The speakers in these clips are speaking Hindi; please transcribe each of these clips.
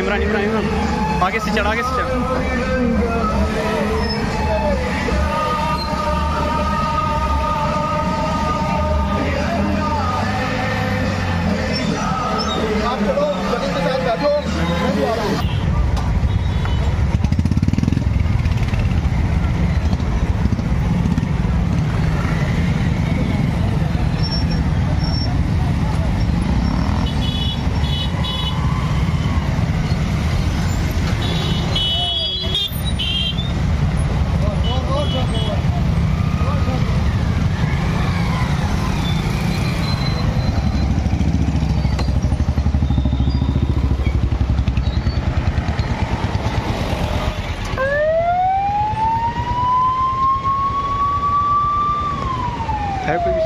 इमरान इमरान इमरान। आगे से चढ़ आगे से चढ़। है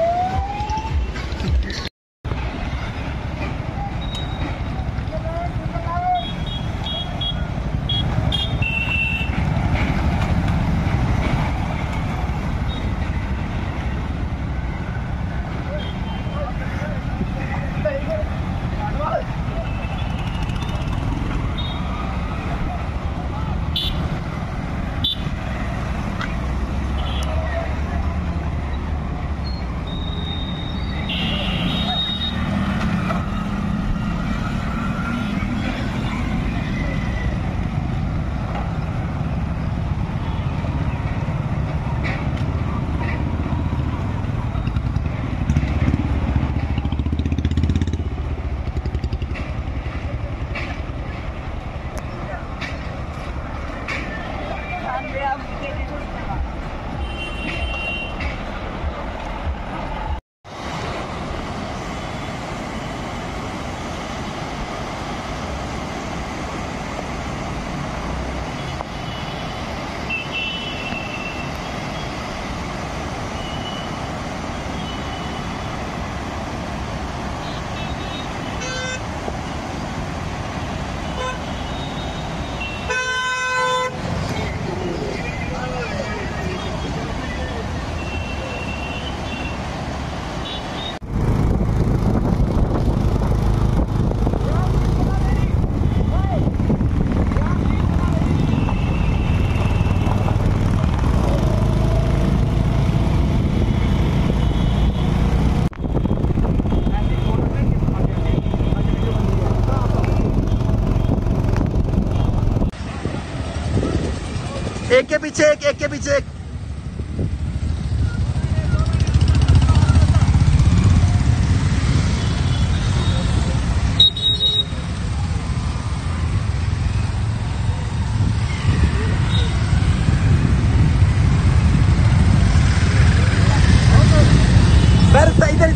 एक के पीछे एक एक के पीछे एक।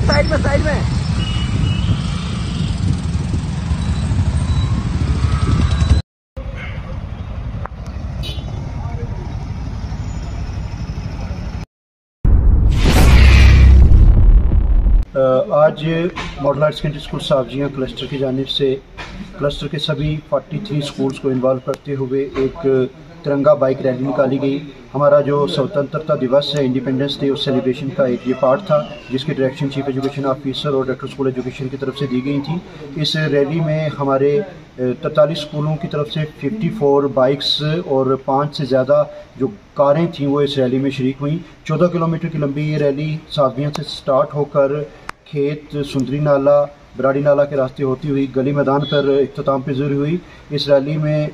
साइड में साइड में आज model higher secondary school Sawjian cluster की जानिब से क्लस्टर के सभी 43 स्कूल्स को इन्वॉल्व करते हुए एक तिरंगा बाइक रैली निकाली गई। हमारा जो स्वतंत्रता दिवस है इंडिपेंडेंस डे उस सेलिब्रेशन का एक ये पार्ट था, जिसकी डायरेक्शन चीफ एजुकेशन ऑफिसर और डायरेक्टर स्कूल एजुकेशन की तरफ़ से दी गई थी। इस रैली में हमारे तैतालीस स्कूलों की तरफ़ से 54 बाइक्स और पाँच से ज़्यादा जो कारें थीं, वो इस रैली में शरीक हुई। 14 किलोमीटर की लंबी ये रैली साधवियाँ से स्टार्ट होकर खेत, सुंदरी नाला, बराड़ी नाला के रास्ते होती हुई गली मैदान पर अख्ताम पजूरी हुई। इस रैली में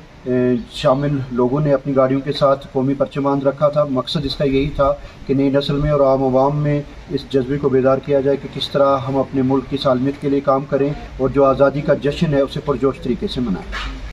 शामिल लोगों ने अपनी गाड़ियों के साथ कौमी परचमान रखा था। मकसद इसका यही था कि नई नस्ल में और आम आवाम में इस जज्बे को बेदार किया जाए कि किस तरह हम अपने मुल्क की सालमियत के लिए काम करें और जो आज़ादी का जश्न है उसे पुरजोश तरीके से मनाएँ।